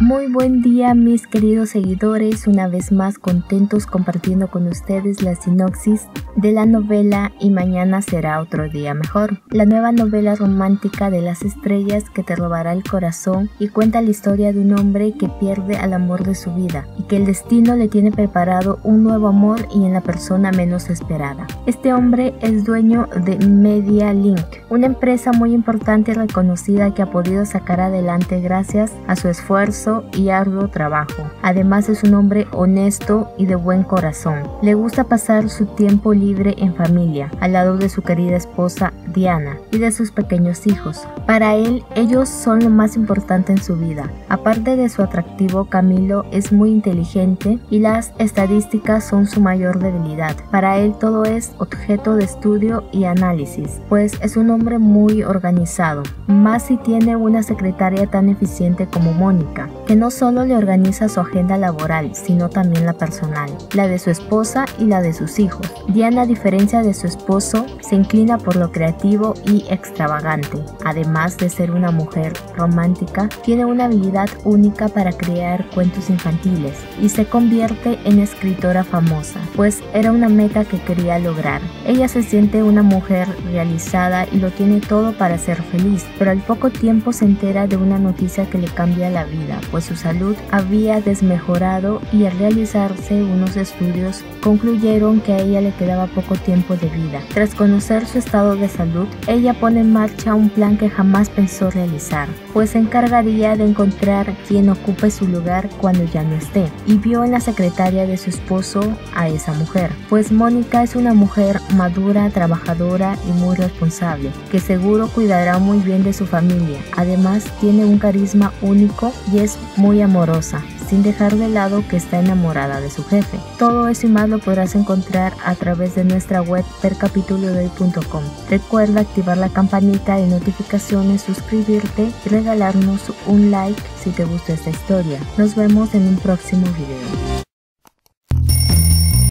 Muy buen día mis queridos seguidores, una vez más contentos compartiendo con ustedes la sinopsis de la novela Y mañana será otro día mejor. La nueva novela romántica de las estrellas que te robará el corazón y cuenta la historia de un hombre que pierde al amor de su vida y que el destino le tiene preparado un nuevo amor y en la persona menos esperada. Este hombre es dueño de Media Link, una empresa muy importante y reconocida que ha podido sacar adelante gracias a su esfuerzo y arduo trabajo. Además es un hombre honesto y de buen corazón. Le gusta pasar su tiempo libre en familia, al lado de su querida esposa Diana y de sus pequeños hijos. Para él, ellos son lo más importante en su vida. Aparte de su atractivo, Camilo es muy inteligente y las estadísticas son su mayor debilidad. Para él todo es objeto de estudio y análisis, pues es un hombre muy organizado, más si tiene una secretaria tan eficiente como Mónica, que no solo le organiza su agenda laboral, sino también la personal, la de su esposa y la de sus hijos. Diana, a diferencia de su esposo, se inclina por lo creativo y extravagante. Además de ser una mujer romántica, tiene una habilidad única para crear cuentos infantiles y se convierte en escritora famosa, pues era una meta que quería lograr. Ella se siente una mujer realizada y lo tiene todo para ser feliz, pero al poco tiempo se entera de una noticia que le cambia la vida, su salud había desmejorado y al realizarse unos estudios concluyeron que a ella le quedaba poco tiempo de vida. Tras conocer su estado de salud, ella pone en marcha un plan que jamás pensó realizar, pues se encargaría de encontrar quien ocupe su lugar cuando ya no esté, y vio en la secretaria de su esposo a esa mujer, pues Mónica es una mujer madura, trabajadora y muy responsable, que seguro cuidará muy bien de su familia. Además, tiene un carisma único y es muy amorosa, sin dejar de lado que está enamorada de su jefe. Todo eso y más lo podrás encontrar a través de nuestra web percapitulodoy.com. Recuerda activar la campanita de notificaciones, suscribirte y regalarnos un like si te gusta esta historia. Nos vemos en un próximo video.